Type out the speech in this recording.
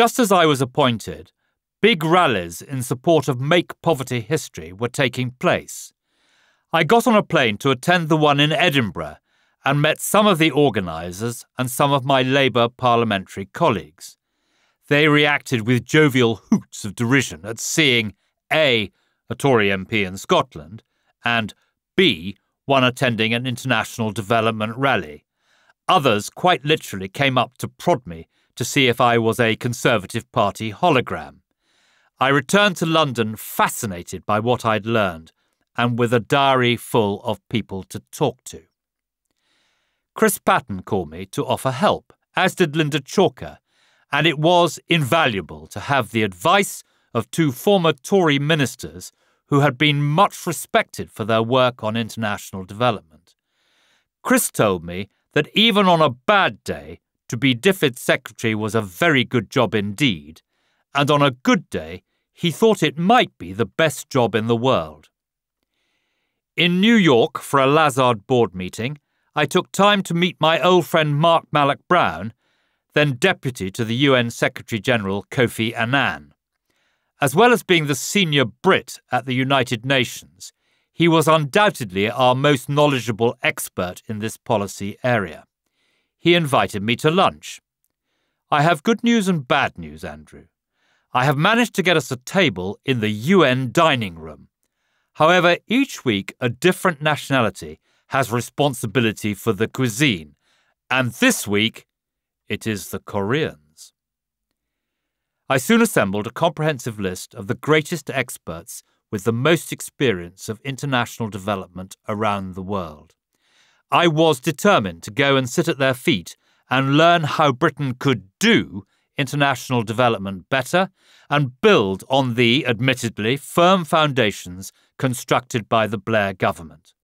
Just as I was appointed, big rallies in support of Make Poverty History were taking place. I got on a plane to attend the one in Edinburgh and met some of the organisers and some of my Labour parliamentary colleagues. They reacted with jovial hoots of derision at seeing A. a Tory MP in Scotland and B. one attending an international development rally. Others quite literally came up to prod me to see if I was a Conservative Party hologram. I returned to London fascinated by what I'd learned and with a diary full of people to talk to. Chris Patten called me to offer help, as did Lynda Chalker, and it was invaluable to have the advice of two former Tory ministers who had been much respected for their work on international development. Chris told me that even on a bad day, to be DFID secretary was a very good job indeed, and on a good day, he thought it might be the best job in the world. In New York for a Lazard board meeting, I took time to meet my old friend Mark Malloch Brown, then deputy to the UN Secretary General Kofi Annan. As well as being the senior Brit at the United Nations, he was undoubtedly our most knowledgeable expert in this policy area. He invited me to lunch. I have good news and bad news, Andrew. I have managed to get us a table in the UN dining room. However, each week a different nationality has responsibility for the cuisine, and this week it is the Koreans. I soon assembled a comprehensive list of the greatest experts with the most experience of international development around the world. I was determined to go and sit at their feet and learn how Britain could do international development better and build on the, admittedly, firm foundations constructed by the Blair government.